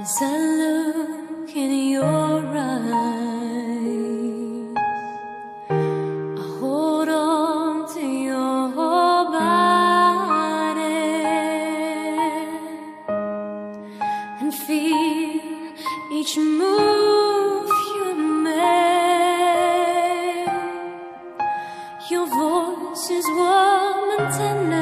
as I look in your each move you make, Your voice is warm and tender.